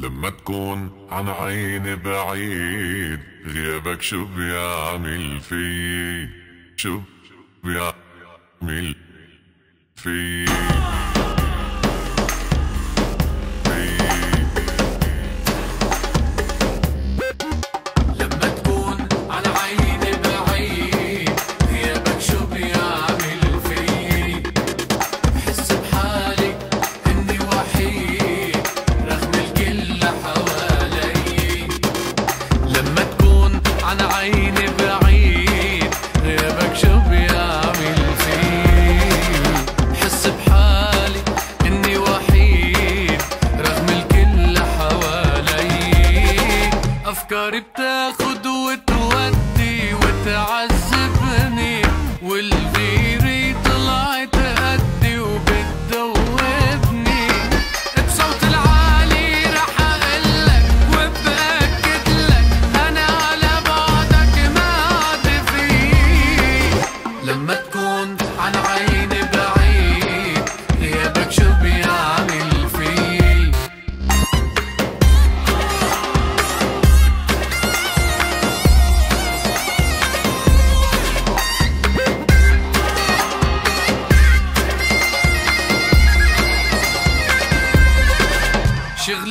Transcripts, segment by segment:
لما تكون عن عيني بعيد غيابك شو بيعمل في شو بيعمل في على عيني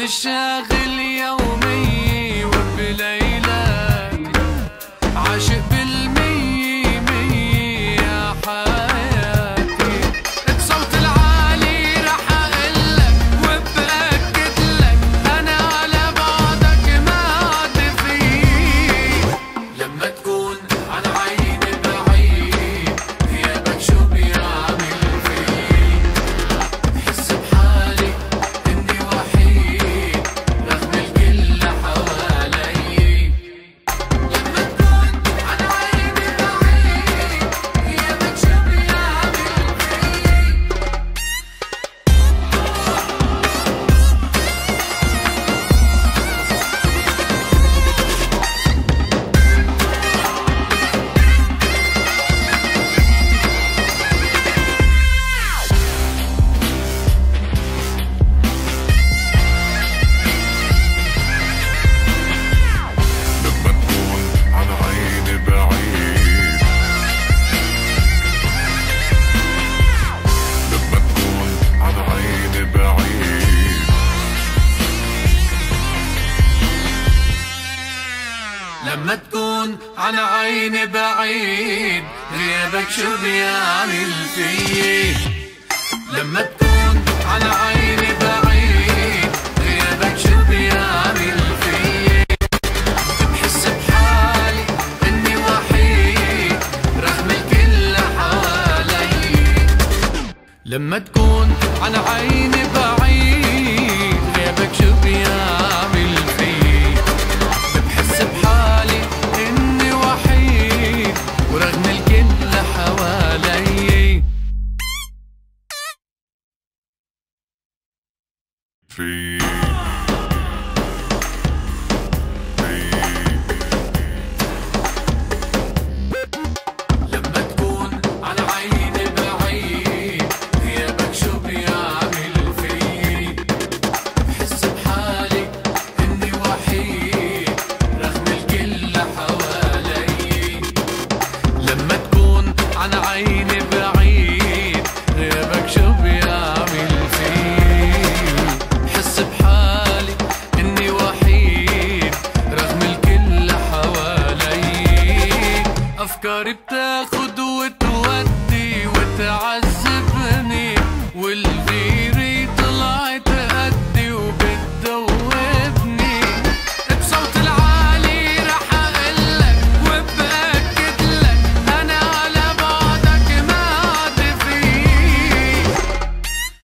الشاغل لما تكون على عيني بعيد غيابك شو بيعمل فيي لما تكون feet. Garip